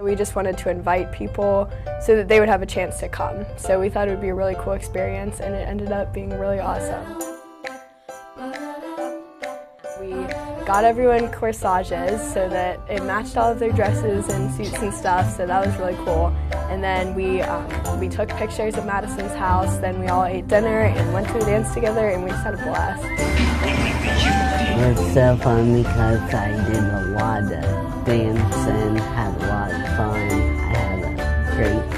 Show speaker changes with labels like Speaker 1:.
Speaker 1: We just wanted to invite people so that they would have a chance to come. So we thought it would be a really cool experience and it ended up being really awesome. We got everyone corsages so that it matched all of their dresses and suits and stuff, so that was really cool. And then we, um, we took pictures at Madison's house, then we all ate dinner and went to a dance together and we just had a blast.
Speaker 2: It was so fun because I did a lot of and had a lot of Okay.